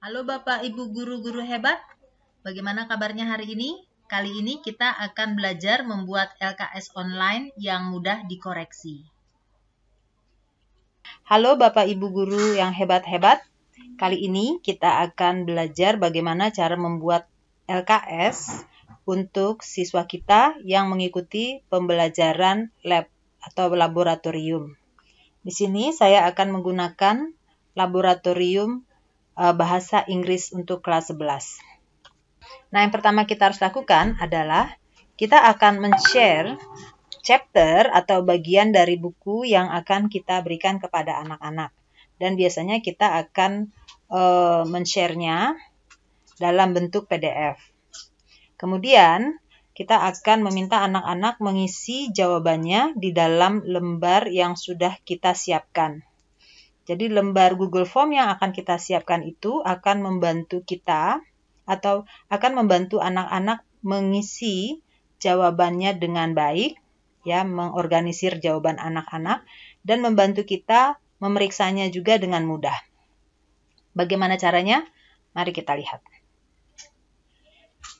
Halo Bapak Ibu guru-guru hebat, bagaimana kabarnya hari ini? Kali ini kita akan belajar membuat LKS online yang mudah dikoreksi. Halo Bapak Ibu guru yang hebat-hebat, kali ini kita akan belajar bagaimana cara membuat LKS untuk siswa kita yang mengikuti pembelajaran lab atau laboratorium. Di sini saya akan menggunakan laboratorium Eh, bahasa Inggris untuk kelas 11. Nah, yang pertama kita harus lakukan adalah kita akan men-share chapter atau bagian dari buku yang akan kita berikan kepada anak-anak. Dan biasanya kita akan uh, men-share-nya dalam bentuk PDF. Kemudian, kita akan meminta anak-anak mengisi jawabannya di dalam lembar yang sudah kita siapkan. Jadi lembar Google Form yang akan kita siapkan itu akan membantu kita atau akan membantu anak-anak mengisi jawabannya dengan baik, ya, mengorganisir jawaban anak-anak dan membantu kita memeriksanya juga dengan mudah. Bagaimana caranya? Mari kita lihat.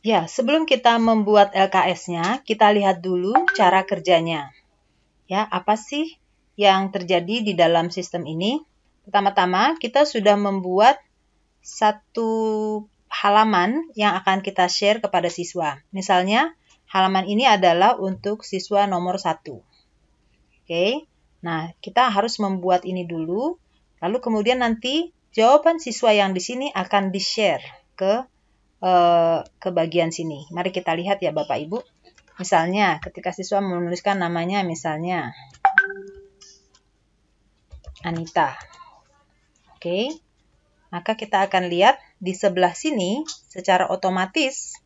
Ya, sebelum kita membuat LKS-nya, kita lihat dulu cara kerjanya. Ya, apa sih yang terjadi di dalam sistem ini? Pertama-tama kita sudah membuat satu halaman yang akan kita share kepada siswa. Misalnya, halaman ini adalah untuk siswa nomor satu. Oke, nah kita harus membuat ini dulu, lalu kemudian nanti jawaban siswa yang di sini akan di-share ke uh, ke bagian sini. Mari kita lihat ya Bapak Ibu. Misalnya, ketika siswa menuliskan namanya misalnya Anita. Oke, maka kita akan lihat di sebelah sini secara otomatis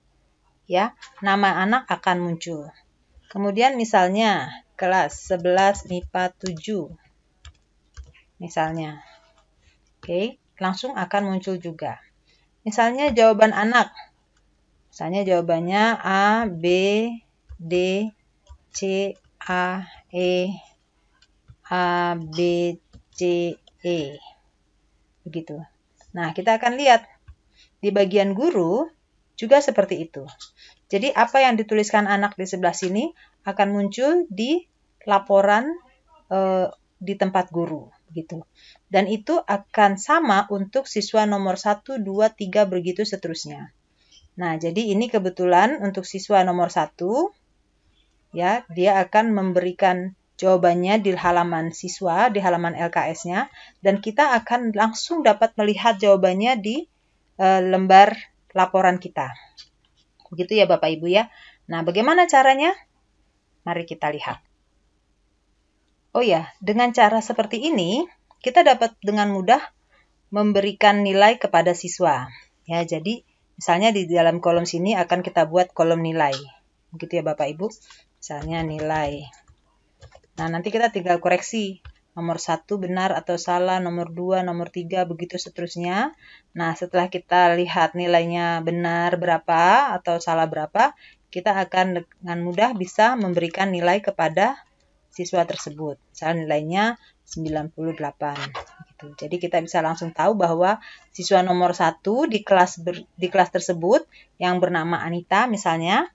ya nama anak akan muncul. Kemudian misalnya kelas 11 MIPA 7 misalnya. Oke, langsung akan muncul juga. Misalnya jawaban anak. Misalnya jawabannya A, B, D, C, A, E, A, B, C, E. Begitu. Nah, kita akan lihat di bagian guru juga seperti itu. Jadi apa yang dituliskan anak di sebelah sini akan muncul di laporan e, di tempat guru gitu. Dan itu akan sama untuk siswa nomor 1, 2, 3 begitu seterusnya. Nah, jadi ini kebetulan untuk siswa nomor 1 ya, dia akan memberikan jawabannya di halaman siswa, di halaman LKS-nya, dan kita akan langsung dapat melihat jawabannya di e, lembar laporan kita. Begitu ya Bapak Ibu ya. Nah, bagaimana caranya? Mari kita lihat. Oh ya, dengan cara seperti ini, kita dapat dengan mudah memberikan nilai kepada siswa. Ya, jadi misalnya di dalam kolom sini akan kita buat kolom nilai. Begitu ya Bapak Ibu. Misalnya nilai Nah, nanti kita tinggal koreksi nomor satu benar atau salah, nomor dua, nomor tiga, begitu seterusnya. Nah, setelah kita lihat nilainya benar berapa atau salah berapa, kita akan dengan mudah bisa memberikan nilai kepada siswa tersebut. Misalnya nilainya 98. Gitu. Jadi kita bisa langsung tahu bahwa siswa nomor satu di kelas ber, di kelas tersebut yang bernama Anita misalnya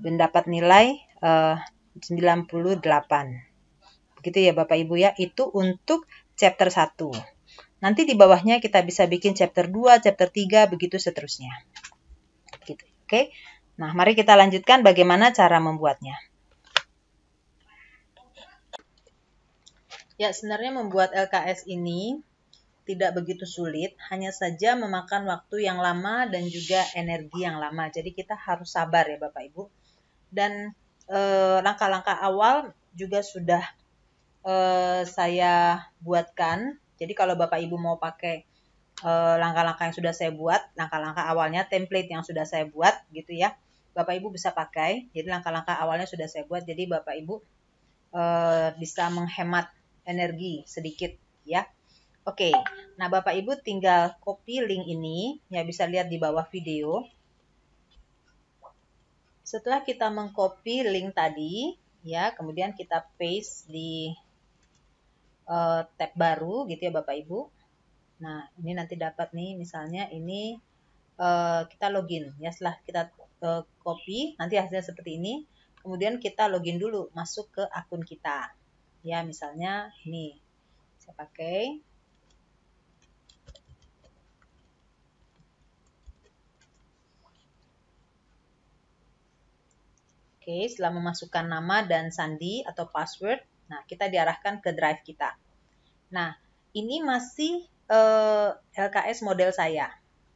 mendapat nilai uh, 98 gitu ya Bapak Ibu ya. Itu untuk chapter 1. Nanti di bawahnya kita bisa bikin chapter 2, chapter 3, begitu seterusnya. Gitu. Oke. Nah, mari kita lanjutkan bagaimana cara membuatnya. Ya, sebenarnya membuat LKS ini tidak begitu sulit, hanya saja memakan waktu yang lama dan juga energi yang lama. Jadi kita harus sabar ya Bapak Ibu. Dan eh, langkah-langkah eh, awal juga sudah uh, saya buatkan. Jadi kalau Bapak Ibu mau pakai eh, langkah-langkah yang sudah saya buat, langkah-langkah awalnya template yang sudah saya buat gitu ya. Bapak Ibu bisa pakai. Jadi langkah-langkah awalnya sudah saya buat. Jadi Bapak Ibu uh, bisa menghemat energi sedikit ya. Oke, nah Bapak Ibu tinggal copy link ini, ya bisa lihat di bawah video. Setelah kita mengcopy link tadi, ya kemudian kita paste di uh, tab baru gitu ya Bapak Ibu. Nah, ini nanti dapat nih misalnya ini uh, kita login ya setelah kita uh, copy nanti hasilnya seperti ini. Kemudian kita login dulu masuk ke akun kita. Ya, misalnya ini saya pakai Oke, setelah memasukkan nama dan sandi atau password, nah kita diarahkan ke drive kita. Nah, ini masih uh, eh, LKS model saya,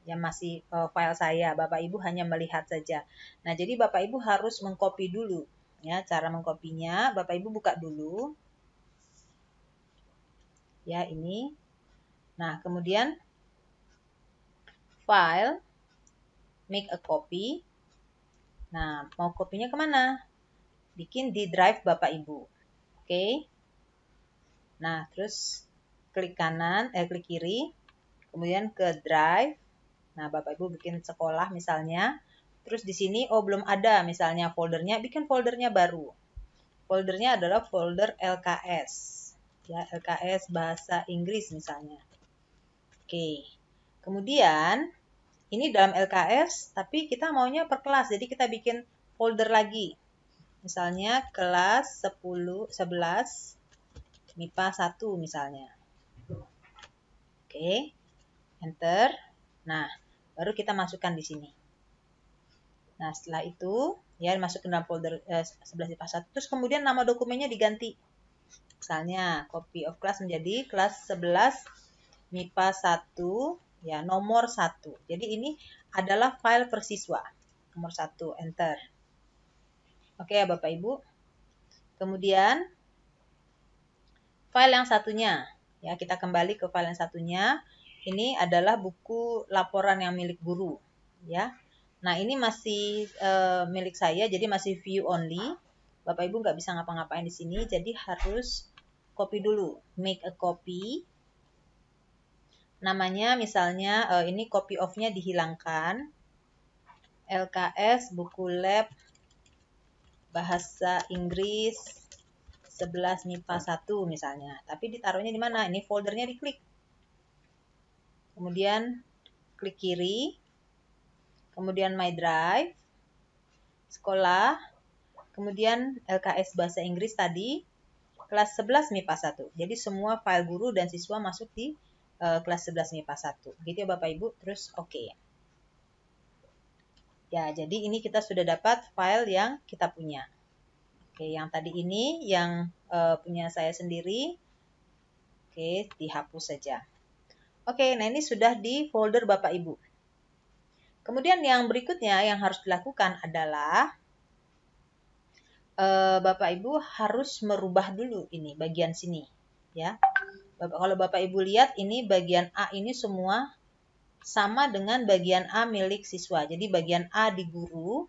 yang masih uh, file saya. Bapak Ibu hanya melihat saja. Nah, jadi Bapak Ibu harus mengcopy dulu. Ya, cara mengkopinya, Bapak Ibu buka dulu. Ya, ini. Nah, kemudian file, make a copy. Nah, mau kopinya ke mana? Bikin di drive Bapak Ibu. Oke. Nah, terus klik kanan, eh klik kiri, kemudian ke drive. Nah, Bapak Ibu bikin sekolah misalnya. Terus di sini, oh belum ada misalnya foldernya, bikin foldernya baru. Foldernya adalah folder LKS. Ya, LKS Bahasa Inggris misalnya. Oke. Kemudian, ini dalam LKS, tapi kita maunya per kelas. Jadi kita bikin folder lagi. Misalnya kelas 10, 11, MIPA 1 misalnya. Oke, enter. Nah, baru kita masukkan di sini. Nah, setelah itu, ya masuk ke dalam folder eh, 11 MIPA 1. Terus kemudian nama dokumennya diganti. Misalnya, copy of class menjadi kelas 11 MIPA 1 ya nomor satu. Jadi ini adalah file persiswa nomor satu enter. Oke ya Bapak Ibu. Kemudian file yang satunya ya kita kembali ke file yang satunya. Ini adalah buku laporan yang milik guru ya. Nah ini masih e, milik saya jadi masih view only. Bapak Ibu nggak bisa ngapa-ngapain di sini jadi harus copy dulu. Make a copy namanya misalnya uh, ini copy off-nya dihilangkan LKS buku lab bahasa Inggris 11 MIPA 1 misalnya. Tapi ditaruhnya di mana? Ini foldernya diklik. Kemudian klik kiri. Kemudian my drive. Sekolah. Kemudian LKS bahasa Inggris tadi. Kelas 11 MIPA 1 jadi semua file guru dan siswa masuk di uh, kelas 11 MIPA 1. Gitu ya Bapak Ibu, terus oke. Okay. Ya, jadi ini kita sudah dapat file yang kita punya. Oke, yang tadi ini yang uh, punya saya sendiri. Oke, dihapus saja. Oke, nah ini sudah di folder Bapak Ibu. Kemudian yang berikutnya yang harus dilakukan adalah uh, Bapak Ibu harus merubah dulu ini bagian sini, ya. Bapak, kalau Bapak Ibu lihat ini bagian A ini semua sama dengan bagian A milik siswa. Jadi bagian A di guru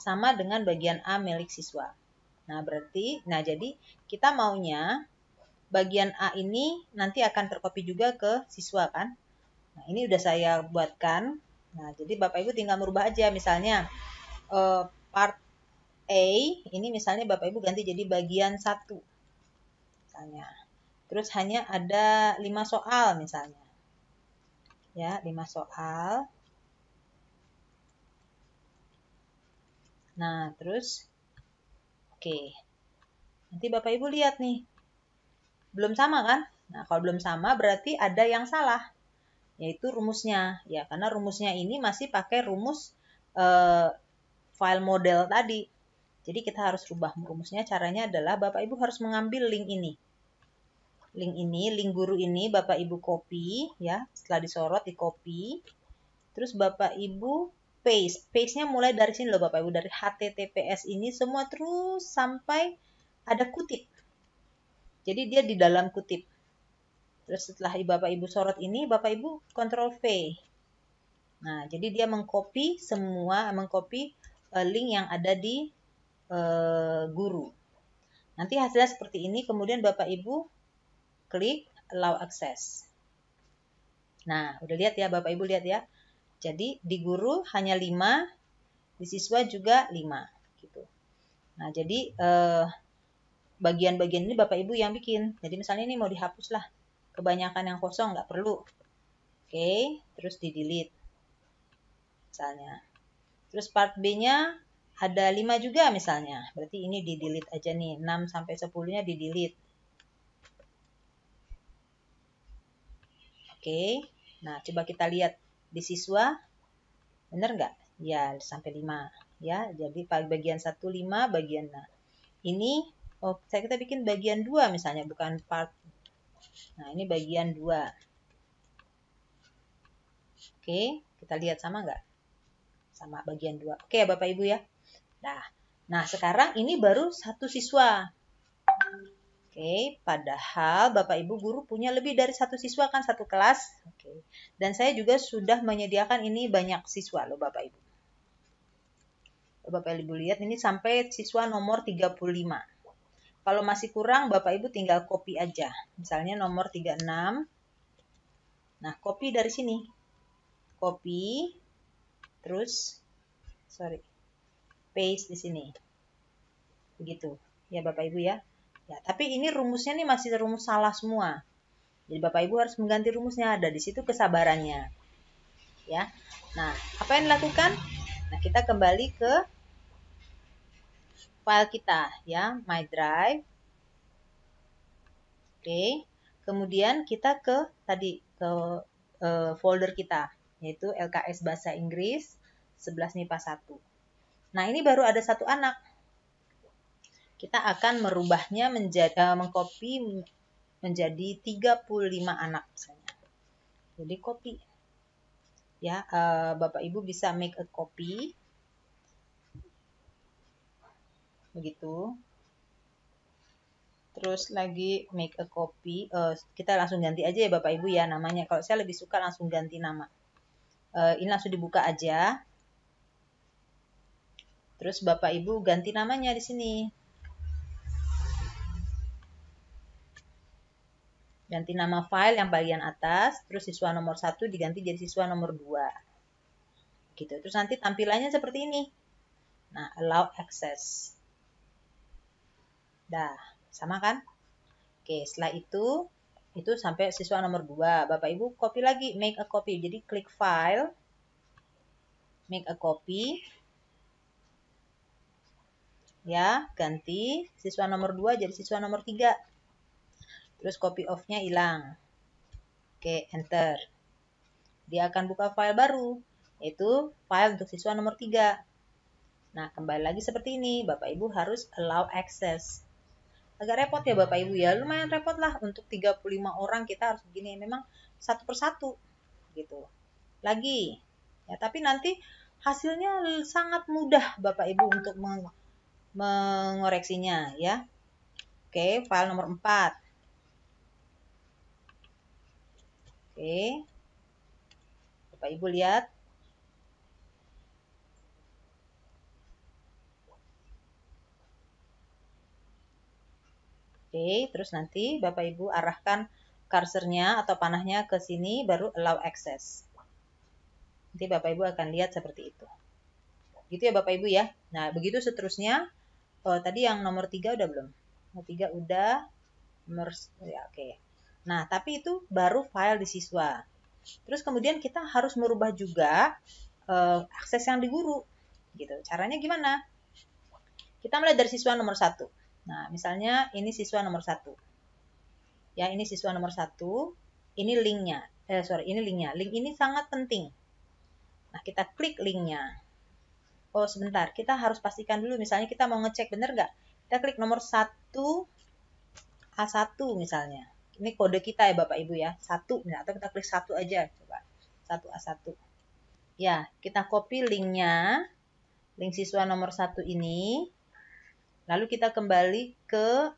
sama dengan bagian A milik siswa. Nah, berarti nah jadi kita maunya bagian A ini nanti akan terkopi juga ke siswa kan? Nah, ini udah saya buatkan. Nah, jadi Bapak Ibu tinggal merubah aja misalnya uh, part A ini misalnya Bapak Ibu ganti jadi bagian 1. Misalnya. Terus hanya ada lima soal misalnya. Ya, lima soal. Nah, terus oke. Nanti Bapak Ibu lihat nih. Belum sama kan? Nah, kalau belum sama berarti ada yang salah. Yaitu rumusnya. Ya, karena rumusnya ini masih pakai rumus uh, file model tadi. Jadi kita harus rubah rumusnya. Caranya adalah Bapak Ibu harus mengambil link ini link ini, link guru ini Bapak Ibu copy ya, setelah disorot di copy. Terus Bapak Ibu paste. Paste-nya mulai dari sini loh Bapak Ibu, dari HTTPS ini semua terus sampai ada kutip. Jadi dia di dalam kutip. Terus setelah Bapak Ibu sorot ini, Bapak Ibu kontrol V. Nah, jadi dia mengcopy semua, mengcopy uh, link yang ada di uh, guru. Nanti hasilnya seperti ini, kemudian Bapak Ibu klik allow access. Nah, udah lihat ya Bapak Ibu lihat ya. Jadi di guru hanya 5, di siswa juga 5 gitu. Nah, jadi eh, bagian-bagian ini Bapak Ibu yang bikin. Jadi misalnya ini mau dihapus lah. kebanyakan yang kosong nggak perlu. Oke, terus di delete. Misalnya. Terus part B-nya ada 5 juga misalnya. Berarti ini di delete aja nih. 6 sampai 10-nya di delete. Oke. Nah, coba kita lihat di siswa. Benar nggak? Ya, sampai 5. Ya, jadi bagian 1 5, bagian nah. Ini oh, saya kita bikin bagian 2 misalnya, bukan part. Nah, ini bagian 2. Oke, kita lihat sama nggak? Sama bagian 2. Oke, Bapak Ibu ya. Nah, nah sekarang ini baru satu siswa. Oke, padahal Bapak Ibu guru punya lebih dari satu siswa kan satu kelas. Oke. Dan saya juga sudah menyediakan ini banyak siswa loh Bapak Ibu. Bapak Ibu lihat ini sampai siswa nomor 35. Kalau masih kurang Bapak Ibu tinggal copy aja. Misalnya nomor 36. Nah, copy dari sini. Copy terus sorry. Paste di sini. Begitu. Ya Bapak Ibu ya. Ya, tapi ini rumusnya nih masih rumus salah semua. Jadi Bapak Ibu harus mengganti rumusnya. Ada di situ kesabarannya. Ya. Nah, apa yang dilakukan? Nah, kita kembali ke file kita ya, My Drive. Oke. Kemudian kita ke tadi ke uh, folder kita yaitu LKS Bahasa Inggris 11 MIPA 1. Nah, ini baru ada satu anak kita akan merubahnya menjadi uh, mengcopy menjadi 35 anak misalnya. Jadi copy. Ya, uh, Bapak Ibu bisa make a copy. Begitu. Terus lagi make a copy. Uh, kita langsung ganti aja ya Bapak Ibu ya namanya. Kalau saya lebih suka langsung ganti nama. Uh, ini langsung dibuka aja. Terus Bapak Ibu ganti namanya di sini. Ganti nama file yang bagian atas, terus siswa nomor 1 diganti jadi siswa nomor 2. Gitu. Terus nanti tampilannya seperti ini. Nah, allow access. Dah, sama kan? Oke, setelah itu itu sampai siswa nomor 2. Bapak Ibu copy lagi, make a copy. Jadi klik file, make a copy. Ya, ganti siswa nomor 2 jadi siswa nomor 3 terus copy off-nya hilang. Oke, enter. Dia akan buka file baru, yaitu file untuk siswa nomor 3. Nah, kembali lagi seperti ini, Bapak Ibu harus allow access. Agak repot ya Bapak Ibu ya, lumayan repot lah untuk 35 orang kita harus begini, memang satu persatu gitu. Lagi, ya tapi nanti hasilnya sangat mudah Bapak Ibu untuk mengoreksinya ya. Oke, file nomor 4. Oke. Bapak Ibu lihat. Oke, terus nanti Bapak Ibu arahkan cursornya atau panahnya ke sini baru allow access. Nanti Bapak Ibu akan lihat seperti itu. Gitu ya Bapak Ibu ya. Nah, begitu seterusnya. Oh, tadi yang nomor 3 udah belum? Nomor 3 udah. Nomor ya oke. Okay. Nah, tapi itu baru file di siswa. Terus kemudian kita harus merubah juga uh, akses yang di guru. Gitu. Caranya gimana? Kita mulai dari siswa nomor satu. Nah, misalnya ini siswa nomor satu. Ya, ini siswa nomor satu. Ini linknya. Eh, sorry, ini linknya. Link ini sangat penting. Nah, kita klik linknya. Oh, sebentar. Kita harus pastikan dulu. Misalnya kita mau ngecek bener nggak? Kita klik nomor satu A1 misalnya ini kode kita ya Bapak Ibu ya. Satu, nah, atau kita klik satu aja. Coba. Satu A1. Ya, kita copy linknya. Link siswa nomor satu ini. Lalu kita kembali ke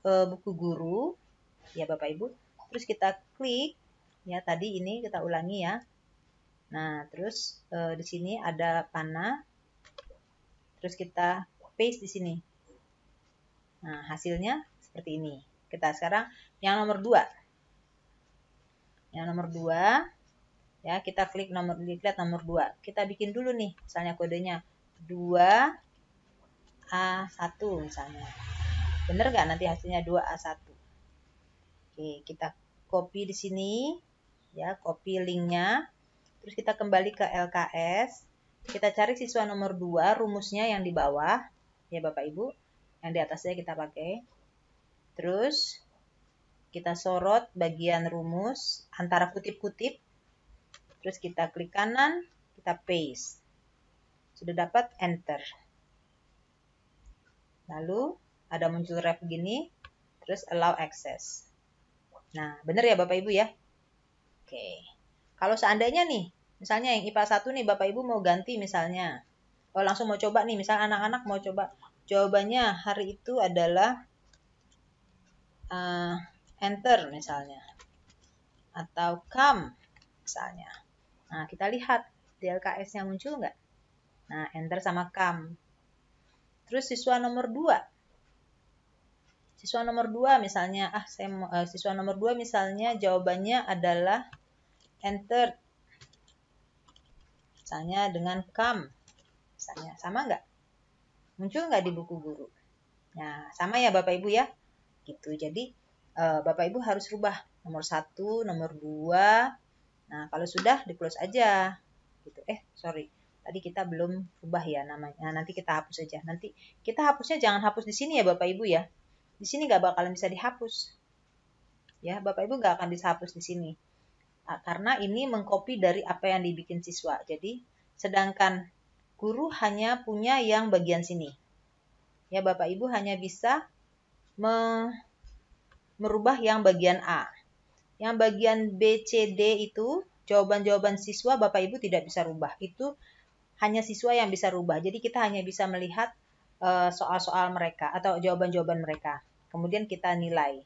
e, buku guru. Ya Bapak Ibu. Terus kita klik. Ya, tadi ini kita ulangi ya. Nah, terus e, di sini ada panah. Terus kita paste di sini. Nah, hasilnya seperti ini. Kita sekarang yang nomor 2. Yang nomor 2 ya, kita klik nomor lihat nomor 2. Kita bikin dulu nih misalnya kodenya 2 A1 misalnya. Bener nggak nanti hasilnya 2A1? Oke, kita copy di sini, ya, copy linknya. Terus kita kembali ke LKS. Kita cari siswa nomor 2, rumusnya yang di bawah, ya Bapak Ibu. Yang di atasnya kita pakai. Terus kita sorot bagian rumus antara kutip-kutip. Terus kita klik kanan, kita paste. Sudah dapat enter. Lalu ada muncul ref begini, terus allow access. Nah, benar ya Bapak Ibu ya? Oke. Kalau seandainya nih, misalnya yang IPA 1 nih Bapak Ibu mau ganti misalnya. Oh, langsung mau coba nih, misal anak-anak mau coba. Jawabannya hari itu adalah uh, enter misalnya. Atau come misalnya. Nah, kita lihat di LKS-nya muncul nggak? Nah, enter sama come. Terus siswa nomor 2 siswa nomor 2 misalnya ah saya uh, siswa nomor 2 misalnya jawabannya adalah enter misalnya dengan come misalnya sama nggak muncul nggak di buku guru nah sama ya bapak ibu ya gitu jadi uh, bapak ibu harus rubah nomor satu nomor dua nah kalau sudah di close aja gitu eh sorry tadi kita belum rubah ya namanya nah, nanti kita hapus aja nanti kita hapusnya jangan hapus di sini ya bapak ibu ya di sini nggak bakalan bisa dihapus. Ya, Bapak Ibu nggak akan bisa hapus di sini. Nah, karena ini mengcopy dari apa yang dibikin siswa. Jadi, sedangkan guru hanya punya yang bagian sini. Ya, Bapak Ibu hanya bisa me merubah yang bagian A. Yang bagian B, C, D itu jawaban-jawaban siswa Bapak Ibu tidak bisa rubah. Itu hanya siswa yang bisa rubah. Jadi kita hanya bisa melihat Eh, soal-soal mereka atau jawaban-jawaban mereka. Kemudian kita nilai.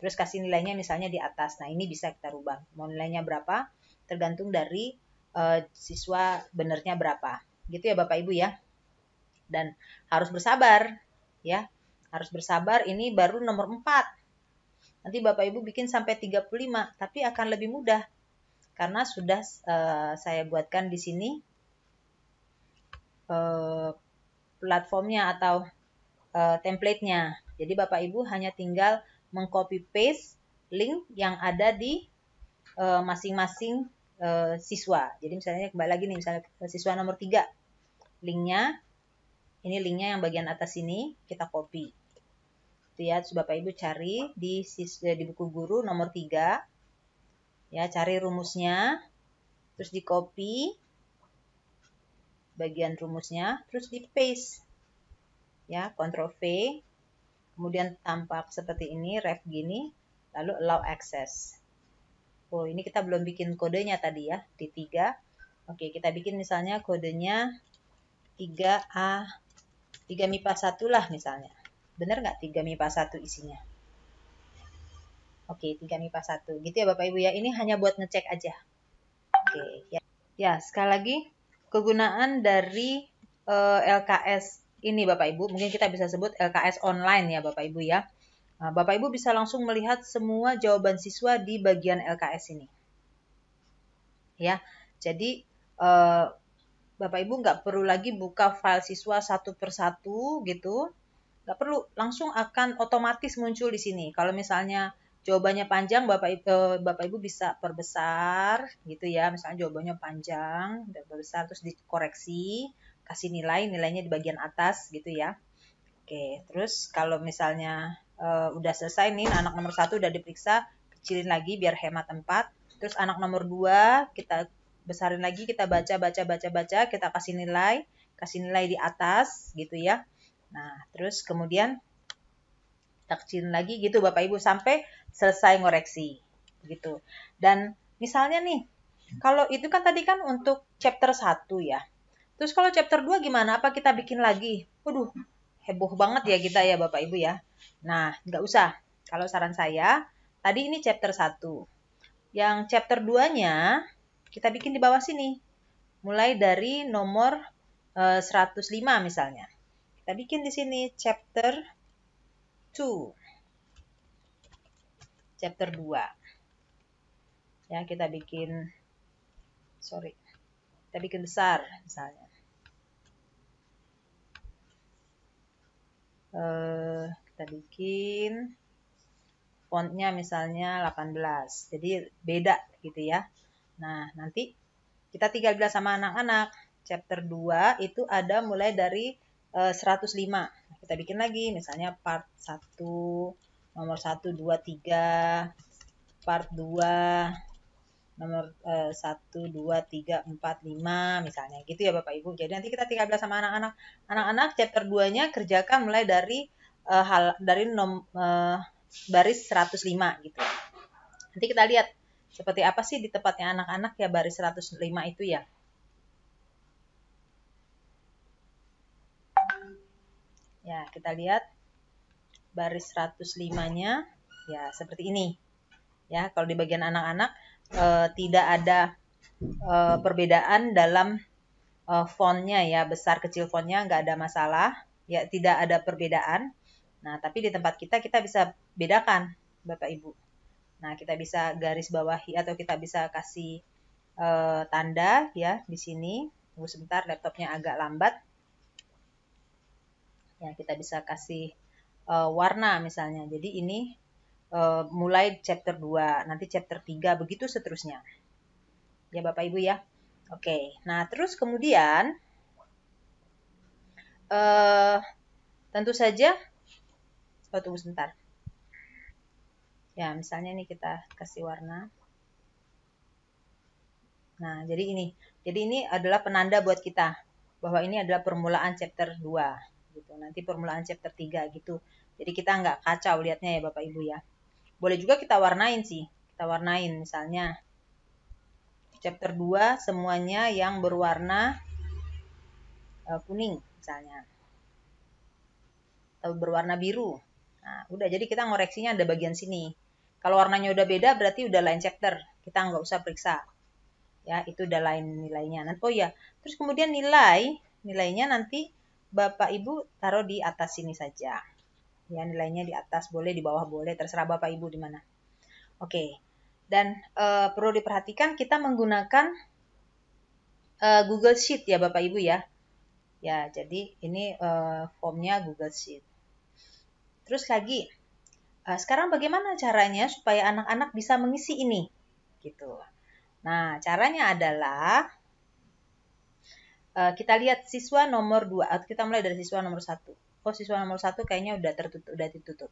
Terus kasih nilainya misalnya di atas. Nah, ini bisa kita rubah. Mau nilainya berapa? Tergantung dari uh, siswa benernya berapa. Gitu ya Bapak Ibu ya. Dan harus bersabar ya. Harus bersabar ini baru nomor 4. Nanti Bapak Ibu bikin sampai 35, tapi akan lebih mudah. Karena sudah uh, saya buatkan di sini uh, platformnya atau uh, template-nya. Jadi Bapak Ibu hanya tinggal mengcopy paste link yang ada di masing-masing uh, uh, siswa. Jadi misalnya kembali lagi nih misalnya siswa nomor 3. Linknya ini linknya yang bagian atas ini kita copy. Itu ya, terus Bapak Ibu cari di siswa, di buku guru nomor 3. Ya, cari rumusnya. Terus di copy bagian rumusnya, terus di paste. Ya, Ctrl V. Kemudian tampak seperti ini, ref gini, lalu allow access. Oh, ini kita belum bikin kodenya tadi ya, di 3. Oke, kita bikin misalnya kodenya 3A, 3 MIPA 1 lah misalnya. Benar nggak 3 MIPA 1 isinya? Oke, 3 MIPA 1. Gitu ya Bapak Ibu ya. Ini hanya buat ngecek aja. Oke, ya. Ya, sekali lagi kegunaan dari uh, eh, LKS ini Bapak Ibu, mungkin kita bisa sebut LKS online ya Bapak Ibu ya. Nah, Bapak Ibu bisa langsung melihat semua jawaban siswa di bagian LKS ini. Ya, jadi uh, Bapak Ibu nggak perlu lagi buka file siswa satu persatu gitu, nggak perlu, langsung akan otomatis muncul di sini. Kalau misalnya jawabannya panjang Bapak Ibu, eh, Bapak Ibu bisa perbesar gitu ya. Misalnya jawabannya panjang dan perbesar terus dikoreksi kasih nilai nilainya di bagian atas gitu ya. Oke terus kalau misalnya uh, udah selesai nih anak nomor satu udah diperiksa kecilin lagi biar hemat tempat. Terus anak nomor dua kita besarin lagi kita baca baca baca baca kita kasih nilai kasih nilai di atas gitu ya nah terus kemudian kita lagi gitu Bapak Ibu sampai selesai ngoreksi gitu. Dan misalnya nih, kalau itu kan tadi kan untuk chapter 1 ya. Terus kalau chapter 2 gimana? Apa kita bikin lagi? Waduh, heboh banget ya kita ya Bapak Ibu ya. Nah, nggak usah. Kalau saran saya, tadi ini chapter 1. Yang chapter 2-nya kita bikin di bawah sini. Mulai dari nomor uh, eh, 105 misalnya. Kita bikin di sini chapter 2 chapter 2. Ya, kita bikin sorry. Kita bikin besar misalnya. Uh, kita bikin fontnya misalnya 18. Jadi beda gitu ya. Nah, nanti kita tinggal bilang sama anak-anak. Chapter 2 itu ada mulai dari uh, 105. Kita bikin lagi misalnya part 1, nomor 1, 2, 3, part 2, nomor uh, 1, 2, 3, 4, 5 misalnya gitu ya Bapak Ibu. Jadi nanti kita tinggal bilang sama anak-anak. Anak-anak chapter 2-nya kerjakan mulai dari uh, hal dari nom, uh, baris 105 gitu. Nanti kita lihat seperti apa sih di tempatnya anak-anak ya baris 105 itu ya. Ya, kita lihat baris 105-nya ya seperti ini. Ya, kalau di bagian anak-anak e, tidak ada e, perbedaan dalam e, fontnya ya, besar kecil fontnya nggak ada masalah. Ya, tidak ada perbedaan. Nah, tapi di tempat kita kita bisa bedakan Bapak Ibu. Nah, kita bisa garis bawahi atau kita bisa kasih e, tanda ya di sini. Tunggu sebentar, laptopnya agak lambat ya kita bisa kasih uh, warna misalnya. Jadi ini uh, mulai chapter 2 nanti chapter 3 begitu seterusnya. Ya Bapak Ibu ya? Oke nah terus kemudian uh, tentu saja oh, tunggu sebentar. Ya misalnya ini kita kasih warna. Nah jadi ini jadi ini adalah penanda buat kita bahwa ini adalah permulaan chapter 2 gitu. Nanti permulaan chapter 3 gitu. Jadi kita nggak kacau lihatnya ya Bapak Ibu ya. Boleh juga kita warnain sih. Kita warnain misalnya chapter 2 semuanya yang berwarna uh, kuning misalnya. Atau berwarna biru. Nah, udah jadi kita ngoreksinya ada bagian sini. Kalau warnanya udah beda berarti udah lain chapter. Kita nggak usah periksa. Ya, itu udah lain nilainya. Oh ya, terus kemudian nilai, nilainya nanti Bapak Ibu taruh di atas sini saja. Ya, nilainya di atas boleh, di bawah boleh, terserah Bapak Ibu di mana. Oke. Dan e, perlu diperhatikan kita menggunakan e, Google Sheet ya Bapak Ibu ya. Ya, jadi ini e, formnya Google Sheet. Terus lagi, e, sekarang bagaimana caranya supaya anak-anak bisa mengisi ini? Gitu. Nah, caranya adalah uh, kita lihat siswa nomor 2 atau kita mulai dari siswa nomor 1. Oh, siswa nomor 1 kayaknya udah tertutup udah ditutup.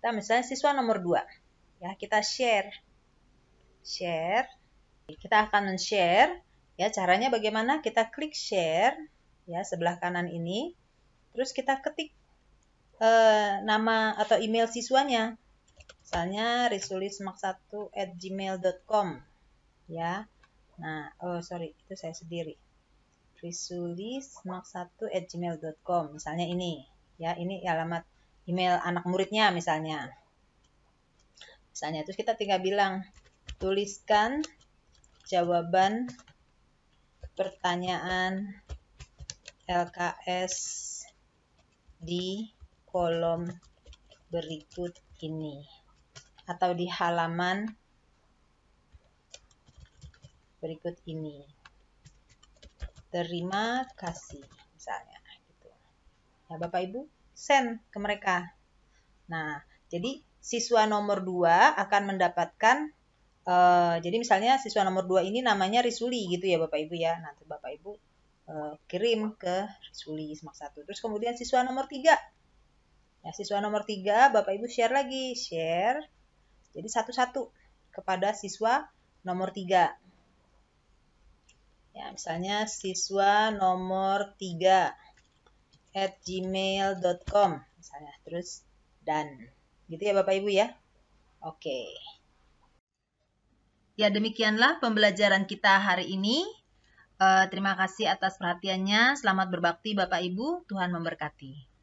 Kita misalnya siswa nomor 2. Ya, kita share. Share. Kita akan share ya caranya bagaimana? Kita klik share ya sebelah kanan ini. Terus kita ketik uh, nama atau email siswanya. Misalnya risulismak1 at gmail.com ya. Nah, oh sorry, itu saya sendiri risulismak1@gmail.com misalnya ini. Ya ini alamat email anak muridnya misalnya. Misalnya. Terus kita tinggal bilang tuliskan jawaban pertanyaan LKS di kolom berikut ini. Atau di halaman berikut ini terima kasih misalnya gitu. Nah, Bapak Ibu send ke mereka. Nah, jadi siswa nomor 2 akan mendapatkan uh, jadi misalnya siswa nomor 2 ini namanya Risuli gitu ya Bapak Ibu ya. Nanti Bapak Ibu uh, kirim ke Risuli Semak 1. Terus kemudian siswa nomor 3. Ya, siswa nomor 3 Bapak Ibu share lagi, share. Jadi satu-satu kepada siswa nomor 3. Ya, misalnya siswa nomor 3 at gmail.com misalnya. Terus dan. Gitu ya Bapak Ibu ya. Oke. Ya demikianlah pembelajaran kita hari ini. Uh, terima kasih atas perhatiannya. Selamat berbakti Bapak Ibu. Tuhan memberkati.